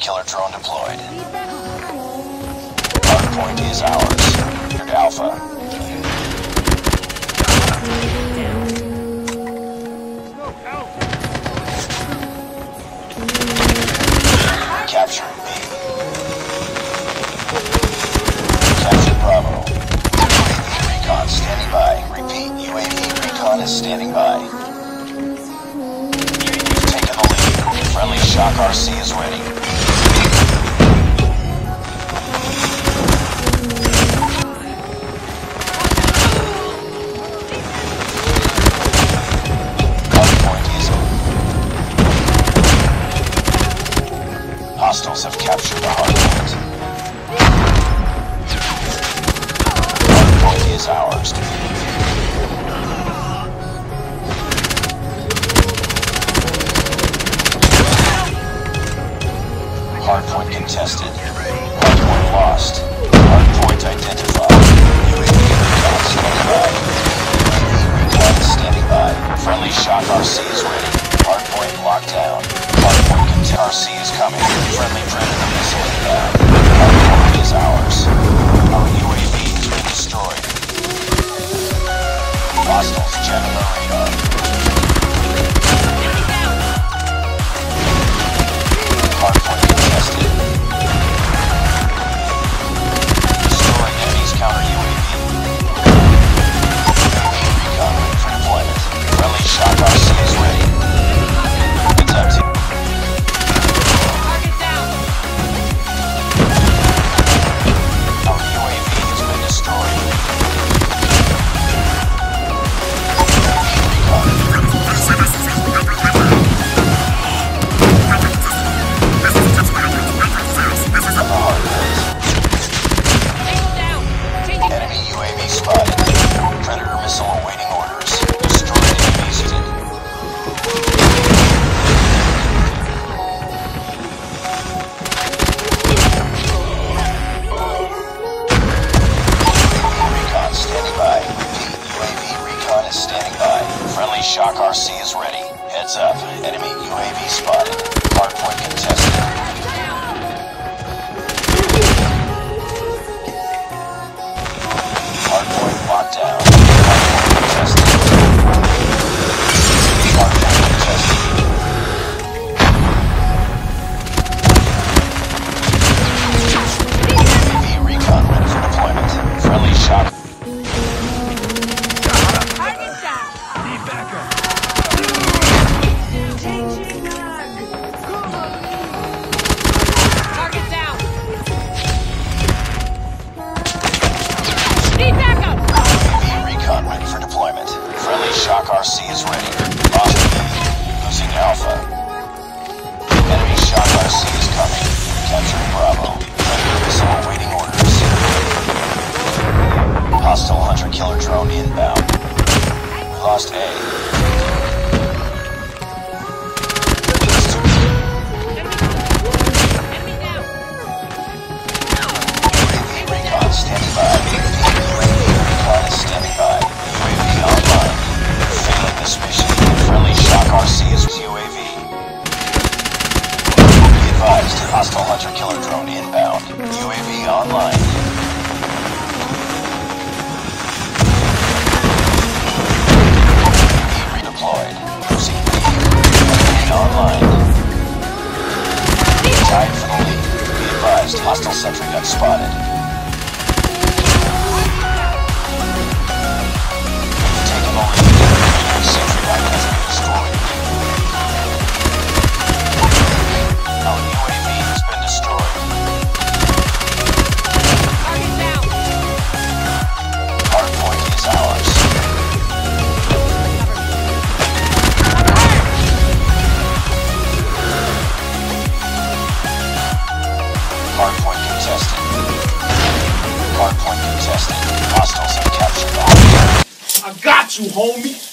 hunter-killer drone deployed. Hardpoint is ours. Cleared Alpha. Bravo. UAV recon standing by. Repeat, UAV recon is standing by. UAV's taken the lead. Friendly Shock RC is ready. Hostiles have captured the hardpoint. Hardpoint is ours. Hardpoint contested. RC is coming. Friendly predator missile inbound. Hardpoint is ours. Our UAV has been destroyed. Hostiles jamming our radar. Friendly shock RC is ready. Heads up. Enemy UAV spotted. Hardpoint contested. Bravo. Orders. Hostile hunter-killer drone inbound. We lost A. Hostile hunter killer drone inbound. UAV online. UAV redeployed. Losing UAV online. Tied for the lead. Be advised, hostile sentry gun spotted. You, homie.